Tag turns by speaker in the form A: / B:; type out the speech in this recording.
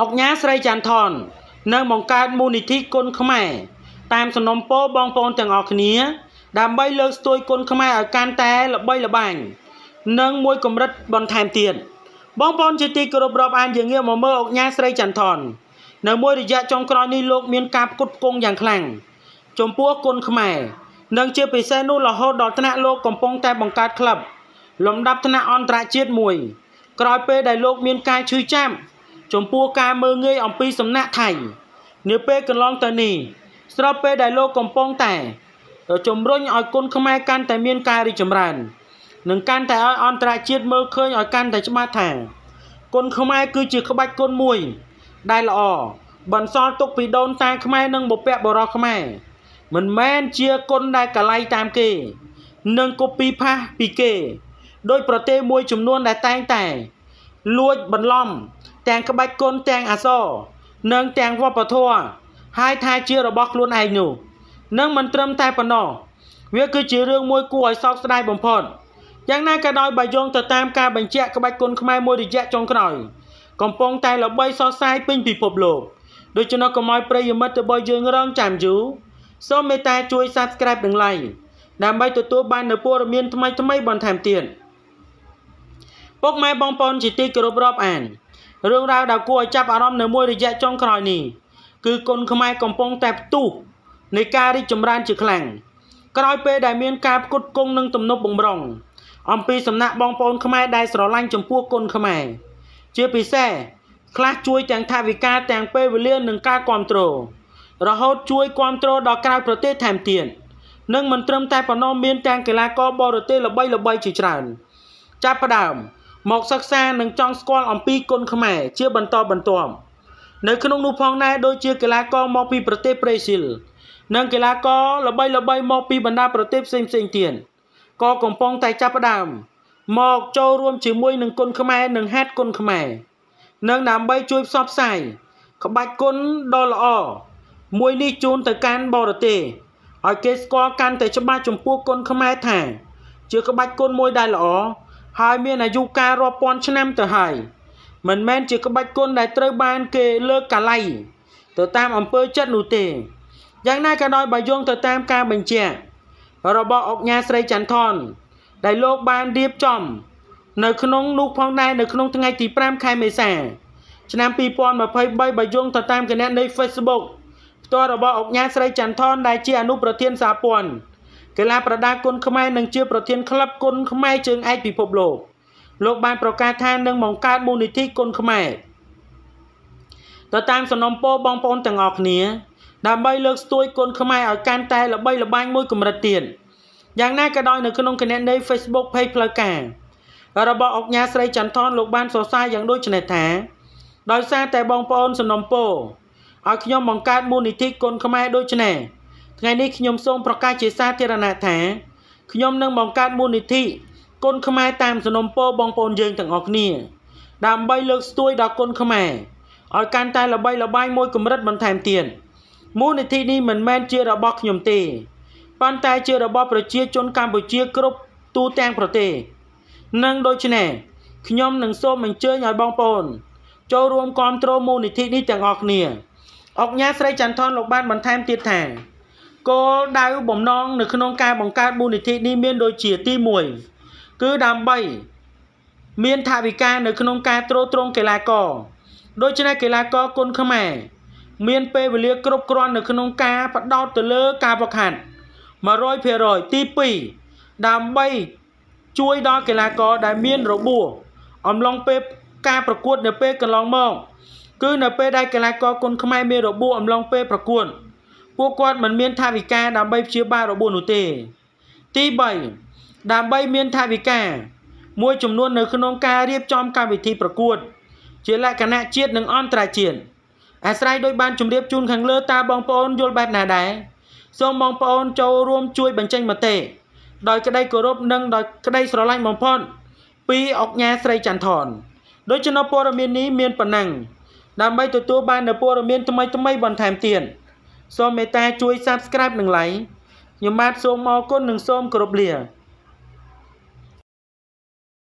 A: អុកញ៉ាស្រីច័ន្ទថននឹងបង្កើតមូលនិធិគុណខ្មែរតាមសំណុំពរបងប្អូនទាំងអស់គ្នា ដើម្បីលើកស្ទួយគុណខ្មែរឲ្យកាន់តែល្បីល្បាញនិងមួយកម្រិតបន្ថែមទៀតបងប្អូនជាទីគោរពរាប់អានយើងងាកមកមើលអុកញ៉ាស្រីច័ន្ទថននៅមួយរយៈចុងក្រោយនេះលោកមានការផ្គត់ផ្គង់យ៉ាងខ្លាំងចំពោះគុណខ្មែរនិងជាពិសេសនោះរហូតដល់ថ្នាក់លោកកំពុងតែបង្កើតក្លឹបលំដាប់ថ្នាក់អន្តរជាតិមួយ ក្រោយពេលដែលលោកមានការឈឺចាប់ ចំពោះការមើងងាយអំពីសំណាក់ថៃនាពេលកន្លងទៅនេះស្របពេលដែលលោកកំពុងតែជំរុញឲ្យគុណខ្មែរកាន់តែមានការរីកចម្រើននិងកាន់តែឲ្យអន្តរជាតិមើលឃើញឲ្យកាន់តែច្បាស់ថាគុណខ្មែរគឺជាក្បាច់គុណមួយ ដែលល្អបន្សល់ទុកពីដូនតាខ្មែរនិងបុព្វបុរសខ្មែរមិនមែនជាគុណដែលកលៃតាមគេ និងកូពីផាសពីគេ ដោយប្រទេសមួយចំនួនដែលតែងតែ លួចបន្លំ ទាំងក្បាច់គុណទាំងអសរនិងទាំងវប្បធម៌ហើយថាជារបស់ខ្លួនឯងនោះនឹងមិនត្រឹមតែប៉ុណ្ណោះវាគឺជារឿងមួយគួរឲ្យសោកស្ដាយបំផុតយ៉ាងណាក៏ដោយបើយោងទៅតាមការបញ្ជាក់ក្បាច់គុណខ្មែរមួយរយៈចុងក្រោយកំពុងតែល្បីសរសើរពេញពិភពលោកដូច្នោះកុំឲ្យប្រិយមិត្តរបស់យើងរងចាំយូរសូមមេត្តាជួយ Subscribe និង Like ដើម្បីទទួលបាននូវព័ត៌មានថ្មីៗបន្ថែមទៀត ពុកម៉ែបងប្អូនជាទីគោរពរាប់អានរឿងរ៉ាវដែលគួរឲ្យចាប់អារម្មណ៍នៅមួយរយៈចុងក្រោយនេះគឺគុណខ្មែរកំពុងតែផ្ទុះនៃការរីកចម្រើនជាខ្លាំងក្រោយពេលដែលមានការផ្គត់ផ្គង់និងទំនប់បំរុងអំពីសំណាក់បងប្អូនខ្មែរដែលស្រឡាញ់ចំពោះគុណខ្មែរជាពិសេសខ្លះជួយទាំងថាវិការទាំងពេលវេលានិងការគ្រប់គ្រងរហូតជួយគ្រប់គ្រងដល់ក្រៅប្រទេសថែមទៀតនិងមិនត្រឹមតែប៉ុណ្ណោះមានទាំងកីឡាករបរទេសល្បីៗជាច្រើន ចាប់ផ្ដើម មកសិក្សានិងចង់ស្គាល់អំពីគុណខ្មែរជាបន្តបន្ទាប់នៅក្នុងនោះផងដែរដូចជាកីឡាករមកពីប្រទេសប្រេស៊ីលនិងកីឡាករល្បីល្បីមកពីបណ្ដាប្រទេសផ្សេងផ្សេងទៀតក៏កំពុងតែចាប់ផ្ដើមមកចូលរួមជាមួយនឹងគុណខ្មែរនិងហេតុគុណខ្មែរនិងដើម្បីជួយផ្សព្វផ្សាយក្បាច់គុណដ៏ល្អមួយនេះជូនទៅកាន់បរទេសឲ្យគេស្គាល់កាន់តែច្បាស់ចំពោះគុណខ្មែរថា ជាក្បាច់គុណមួយដែលល្អ ហើយមានអាយុកាលរាប់ពាន់ឆ្នាំទៅហើយមិនមែនជាក្បាច់គុណដែលត្រូវបានគេលើកកាឡៃទៅតាមអំពើចិត្តនោះទេយ៉ាងណាក៏ដោយបើយោងទៅតាមការបញ្ជាក់របស់អុកញ៉ាស្រីច័ន្ទថនដែលលោកបានរៀបចំ នៅក្នុងនោះផងដែរនៅក្នុងថ្ងៃទី5ខែមេសា ឆ្នាំ2023បើយោងទៅតាមគណនី Facebook ផ្ទាល់របស់អុកញ៉ាស្រីច័ន្ទថនដែលជាអនុប្រធានសហព័ន្ធ កីឡាប្រដាល់គុណខ្មែរនិងជាប្រធានក្លឹបគុណខ្មែរជើងឯកពិភពលោកលោកបានប្រកាសថានឹងបង្កើតមូលនិធិគុណខ្មែរទៅតាមសំណុំពរបងប្អូនទាំងអស់គ្នា ដើម្បីលើកស្ទួយគុណខ្មែរឲ្យកាន់តែល្បីល្បាញមួយកម្រិតទៀតយ៉ាងណាក៏ដោយនៅក្នុងគណនី Facebook Page ផ្លូវការរបស់អុកញ៉ាស្រីចន្ទថនលោកបានសរសើរយ៉ាងដូចនេះថាដោយសារតែបងប្អូនសំណុំពរឲ្យខ្ញុំបង្កើតមូលនិធិគុណខ្មែរដូចនេះ ថ្ងៃនេះខ្ញុំសូមប្រកាសជាសាធារណៈថាខ្ញុំនឹងបង្កើតមូលនិធិគុណខ្មែរតាមសំណុំពរបងប្អូនយើងទាំងអស់គ្នា ដើម្បីលើកស្ទួយដល់គុណខ្មែរឲ្យកាន់តែល្បីល្បាញមួយកម្រិតបន្ថែមទៀតមូលនិធិនេះមិនមែនជារបស់ខ្ញុំទេប៉ុន្តែជារបស់ប្រជាជនកម្ពុជាគ្រប់ទូទាំងប្រទេសនិងដូច្នេះខ្ញុំនឹងសូមអញ្ជើញឲ្យបងប្អូន ចូលរួមគ្រប់គ្រងមូលនិធិនេះទាំងអស់គ្នាអុកញ៉ាស្រីចន្ទថនលោកបានបន្ថែមទៀតថា គោលដៅបំណងនៅក្នុងការបង្កើតមូលនិធិនេះមានដូចជាទី1គឺដើម្បីមានថវិកានៅក្នុងការទ្រទ្រង់កីឡាករដូច្នេះកីឡាករគុណខ្មែរមានពេលវេលាគ្រប់គ្រាន់នៅក្នុងការបដោតទៅលើការប្រខាត់100%ទី2ដើម្បីជួយដល់កីឡាករដែលមានរបួសអំឡុងពេលការប្រកួតនៅពេលកន្លងមកគឺនៅពេលដែលកីឡាករគុនខ្មែរមានរបួសអំឡុងពេលប្រកួត ពួកគាត់មិនមានថវិកាដើម្បីព្យាបាលរបួសនោះទេ ទី3ដើម្បីមានថវិកាមួយចំនួននៅក្នុងការរៀបចំកម្មវិធីប្រកួត ជាលក្ខណៈជាតិនិងអន្តរជាតិអាស្រ័យដោយបានជម្រាបជូនខាងលើតើបងប្អូនយល់បែបណាដែរសូមបងប្អូនចូលរួមជួយបញ្ចេញមតិដោយក្តីគោរពនិងដោយក្តីស្រឡាញ់បំផុតពីអុកញ៉ាស្រីចន្ទថនដូច្នោះព័ត៌មាននេះមានប៉ុណ្ណឹងដើម្បីទទួលបាននូវព័ត៌មានថ្មីថ្មីបន្ថែមទៀត សូមមេត្តាជួយ Subscribe និង Like ខ្ញុំបាទសូមអរគុណនិងសូមគោរពលា